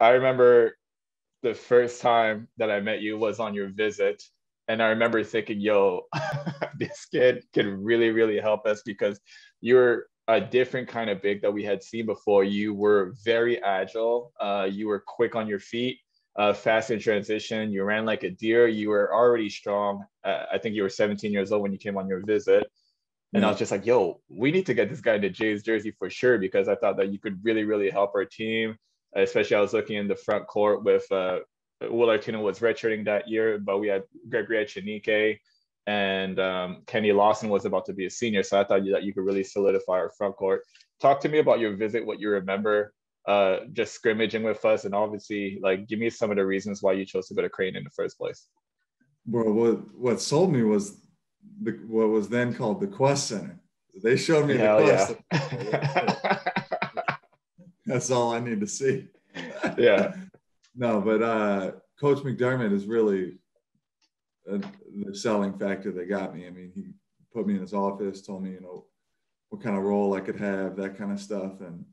I remember the first time that I met you was on your visit. And I remember thinking, yo, this kid can really, really help us because you're a different kind of big that we had seen before. You were very agile. Uh, you were quick on your feet, uh, fast in transition. You ran like a deer. You were already strong. Uh, I think you were 17 years old when you came on your visit. And mm-hmm. I was just like, yo, we need to get this guy into Jay's jersey for sure because I thought that you could really, really help our team. Especially, I was looking in the front court with uh, Will Artino was redshirting that year, but we had Gregory Echenique and um, Kenny Lawson was about to be a senior. So I thought that you could really solidify our front court. Talk to me about your visit, what you remember, uh, just scrimmaging with us, and obviously, like, give me some of the reasons why you chose to go to Creighton in the first place. Bro, what what sold me was the what was then called the Qwest Center. They showed me Hell the Quest. Yeah. That's all I need to see. Yeah. no, but uh, Coach McDermott is really uh, the selling factor that got me. I mean, he put me in his office, told me, you know, what kind of role I could have, that kind of stuff. And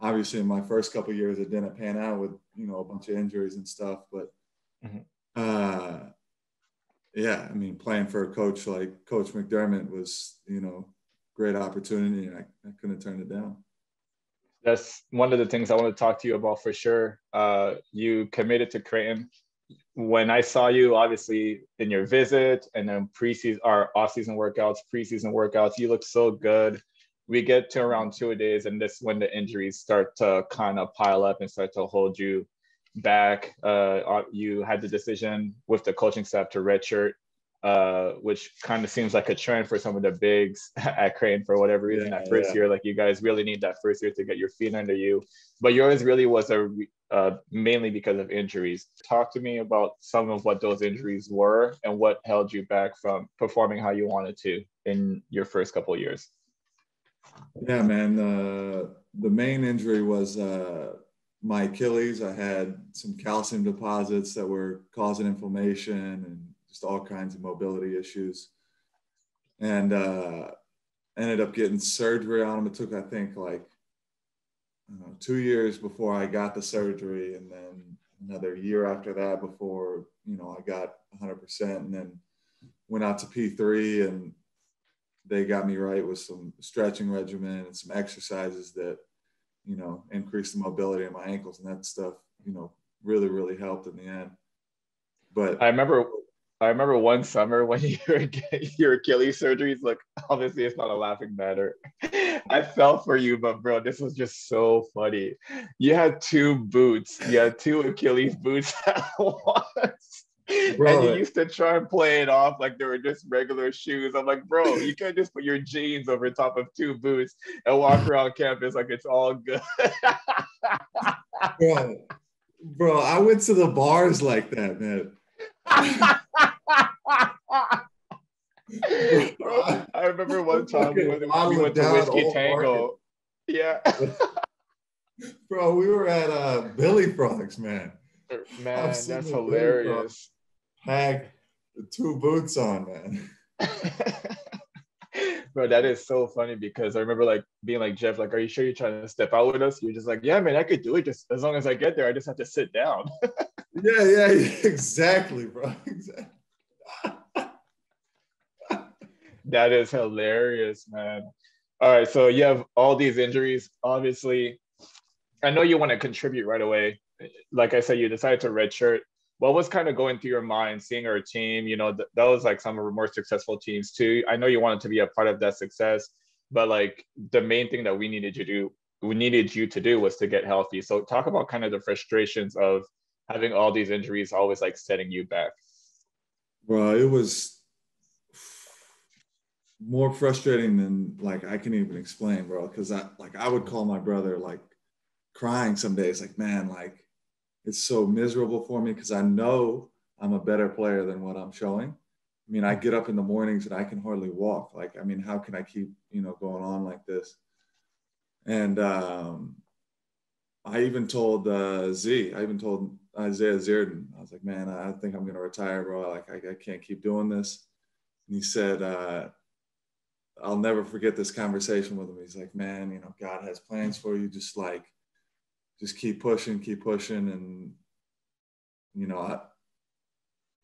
obviously, in my first couple years, it didn't pan out with you know a bunch of injuries and stuff. But mm-hmm. uh, yeah, I mean, playing for a coach like Coach McDermott was you know great opportunity, and I, I couldn't turn it down. That's one of the things I want to talk to you about for sure. Uh, you committed to Creighton when I saw you, obviously in your visit and then preseason, our off-season workouts, preseason workouts, you look so good. We get to around two days, and this when the injuries start to kind of pile up and start to hold you back. Uh, you had the decision with the coaching staff to redshirt uh, which kind of seems like a trend for some of the bigs at Creighton for whatever reason. Yeah, that first yeah. year, like you guys really need that first year to get your feet under you. But yours really was a uh, mainly because of injuries. Talk to me about some of what those injuries were and what held you back from performing how you wanted to in your first couple of years. Yeah, man. Uh, the main injury was uh, my Achilles. I had some calcium deposits that were causing inflammation and just all kinds of mobility issues. And uh, ended up getting surgery on him. It took, I think, like two years before I got the surgery, and then another year after that before you know I got 100%, and then went out to P3, and they got me right with some stretching regimen and some exercises that you know increased the mobility of my ankles, and that stuff you know really really helped in the end. But I remember I remember one summer when you were getting your Achilles surgeries. Look, obviously it's not a laughing matter. I felt for you, but bro, this was just so funny. You had two boots. You had two Achilles boots at once. Bro. And you used to try and play it off like they were just regular shoes. I'm like, bro, you can't just put your jeans over top of two boots and walk around campus like it's all good. bro, bro, I went to the bars like that, man. I remember one time we went, we went to Whiskey Tango. Yeah. Bro, we were at uh, Billy Froggs, man. Man, that's hilarious. The two boots on, man. Bro, that is so funny because I remember like being like Jeff, like, are you sure you're trying to step out with us? You're just like, yeah, man, I could do it. Just as long as I get there, I just have to sit down. Yeah, yeah, exactly, bro. That is hilarious, man. All right, so you have all these injuries. Obviously, I know you want to contribute right away. Like I said, you decided to redshirt. What was kind of going through your mind seeing our team? You know, th- that was like some of our more successful teams too. I know you wanted to be a part of that success, but like the main thing that we needed to do, we needed you to do was to get healthy. So talk about kind of the frustrations of having all these injuries always like setting you back. Well, it was more frustrating than like I can even explain, bro. Cause I like I would call my brother like crying some days, like, man, like it's so miserable for me because I know I'm a better player than what I'm showing. I mean, I get up in the mornings and I can hardly walk. Like, I mean, how can I keep, you know, going on like this? And um, I even told uh, Z, I even told Isaiah Zierden, I was like, man, I think I'm going to retire, bro. Like, I, I, can't keep doing this. And he said, uh, I'll never forget this conversation with him. He's like, man, you know, God has plans for you. Just like, just keep pushing, keep pushing, and you know, I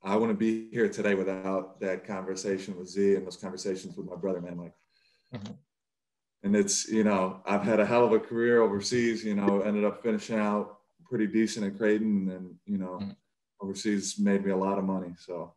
I wouldn't be here today without that conversation with Z and those conversations with my brother, man. Like, mm-hmm. And it's you know, I've had a hell of a career overseas. You know, ended up finishing out pretty decent at Creighton, and you know, mm-hmm. overseas made me a lot of money. So